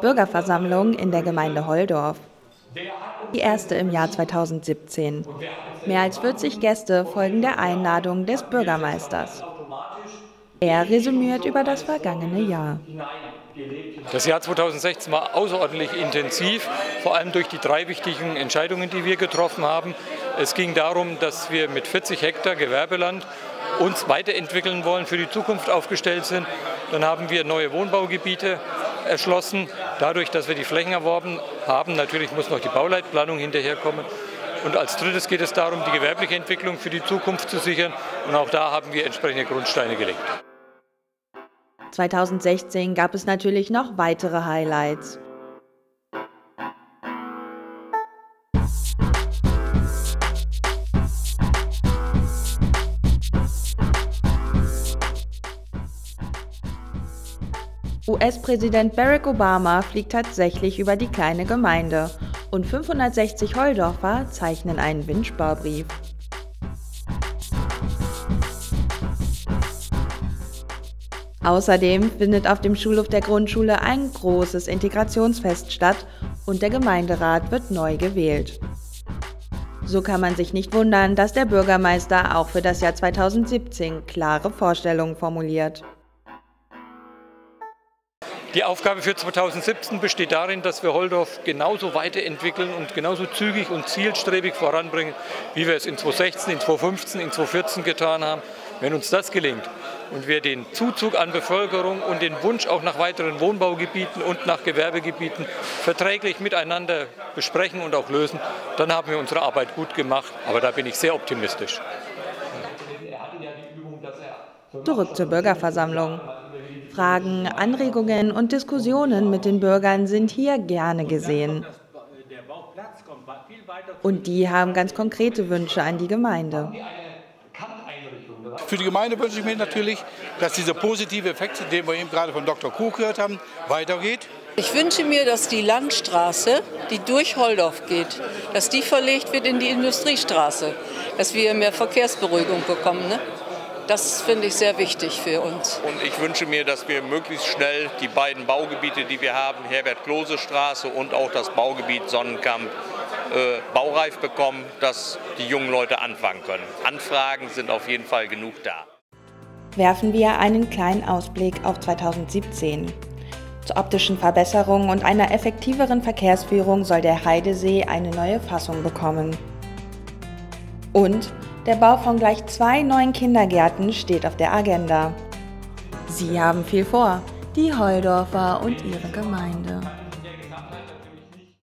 Bürgerversammlung in der Gemeinde Holdorf. Die erste im Jahr 2017. Mehr als 40 Gäste folgen der Einladung des Bürgermeisters. Er resümiert über das vergangene Jahr. Das Jahr 2016 war außerordentlich intensiv, vor allem durch die drei wichtigen Entscheidungen, die wir getroffen haben. Es ging darum, dass wir mit 40 Hektar Gewerbeland uns weiterentwickeln wollen, für die Zukunft aufgestellt sind. Dann haben wir neue Wohnbaugebiete erschlossen, dadurch, dass wir die Flächen erworben haben. Natürlich muss noch die Bauleitplanung hinterherkommen. Und als drittes geht es darum, die gewerbliche Entwicklung für die Zukunft zu sichern. Und auch da haben wir entsprechende Grundsteine gelegt. 2016 gab es natürlich noch weitere Highlights. US-Präsident Barack Obama fliegt tatsächlich über die kleine Gemeinde und 560 Holdorfer zeichnen einen Wünschbarbrief. Außerdem findet auf dem Schulhof der Grundschule ein großes Integrationsfest statt und der Gemeinderat wird neu gewählt. So kann man sich nicht wundern, dass der Bürgermeister auch für das Jahr 2017 klare Vorstellungen formuliert. Die Aufgabe für 2017 besteht darin, dass wir Holdorf genauso weiterentwickeln und genauso zügig und zielstrebig voranbringen, wie wir es in 2016, in 2015, in 2014 getan haben. Wenn uns das gelingt und wir den Zuzug an Bevölkerung und den Wunsch auch nach weiteren Wohnbaugebieten und nach Gewerbegebieten verträglich miteinander besprechen und auch lösen, dann haben wir unsere Arbeit gut gemacht. Aber da bin ich sehr optimistisch. Zurück zur Bürgerversammlung. Fragen, Anregungen und Diskussionen mit den Bürgern sind hier gerne gesehen. Und die haben ganz konkrete Wünsche an die Gemeinde. Für die Gemeinde wünsche ich mir natürlich, dass dieser positive Effekt, den wir eben gerade von Dr. Kuh gehört haben, weitergeht. Ich wünsche mir, dass die Landstraße, die durch Holdorf geht, dass die verlegt wird in die Industriestraße, dass wir mehr Verkehrsberuhigung bekommen. Ne? Das finde ich sehr wichtig für uns. Und ich wünsche mir, dass wir möglichst schnell die beiden Baugebiete, die wir haben, Herbert-Klose-Straße und auch das Baugebiet Sonnenkamp, äh, baureif bekommen, dass die jungen Leute anfangen können. Anfragen sind auf jeden Fall genug da. Werfen wir einen kleinen Ausblick auf 2017. Zur optischen Verbesserung und einer effektiveren Verkehrsführung soll der Heidesee eine neue Fassung bekommen. Und der Bau von gleich zwei neuen Kindergärten steht auf der Agenda. Sie haben viel vor, die Holdorfer und ihre Gemeinde.